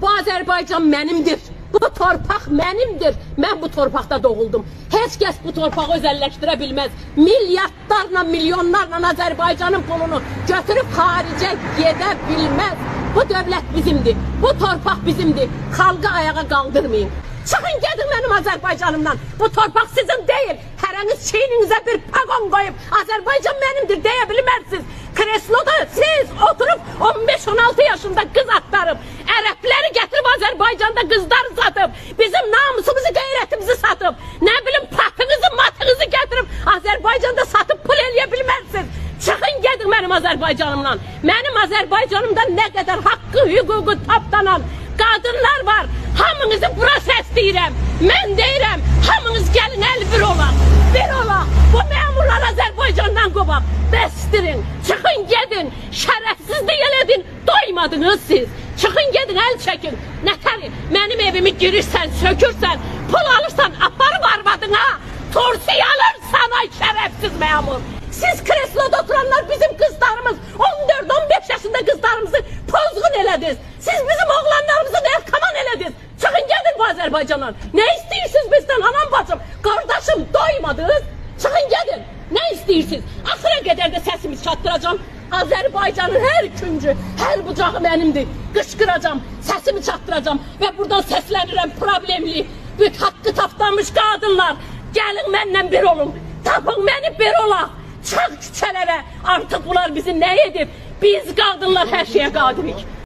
Bu Azərbaycan mənimdir. Bu torpaq mənimdir. Mən bu torpaqda doğuldum. Heç kəs bu torpağı özəlləşdirə bilməz. Milyardlarla, milyonlarla Azərbaycanın pulunu götürüb xaricə gedə bilməz. Bu dövlət bizimdir. Bu torpaq bizimdir. Xalqı ayağa qaldırmayın. Çıxın gedin mənim Azərbaycanımdan. Bu torpaq sizin deyil. Hərəniz çiyninizə bir pagon qoyub Azərbaycan mənimdir deyə bilməzsiniz. Kresloda siz oturup 15-16 yaşında getirip Azərbaycanda kızlar satıp bizim namusumuzu, qeyrətimizi satıp ne bileyim patınızı, matınızı getirip Azərbaycanda satıp pul eləyə bilməzsiniz. Çıxın gedin mənim Azərbaycanımdan. Mənim Azərbaycanımda nə qədər haqqı, hüququ tapdanan qadınlar var. Hamınızı bura səsləyirəm. Mən deyirəm, hamınız gəlin əl bir olaq. Bir olaq. Bu memurlar Azərbaycandan qovaq. Bəstirin. Çıxın gedin. Şərəfsizlik elədin. Doymadınız siz. Çıxın gedin əl çəkin. Nətəri, mənim evimi girirsən, sökürsən, pul alırsan, aparıb arvadına. Tursi alırsan ay şərəfsiz memur. Siz kresloda oturanlar bizim kızlarımız. 14-15 yaşında kızlarımızı pozgun elediniz. Siz bizim oğlanlarımızı erkaman elediniz. Çıkın gelin bu Azerbaycan'dan. Ne istiyorsunuz bizden anam bacım? Kardeşim doymadınız. Çıkın gelin. Ne istiyorsunuz? Ahıra kadar da sesimi çatdıracağım. Azerbaycan'ın her küncü, her bucağı benimdir. Qışqıracağım, sesimi çatdıracağım ve buradan seslenirəm problemli, büt haqqı tapdanmış qadınlar. Gəlin mənlə bir olun. Tapın məni bir olaq. Çıx küçələrə. Artıq bunlar bizi nə edib? Biz qadınlar hər şeyə qadirik.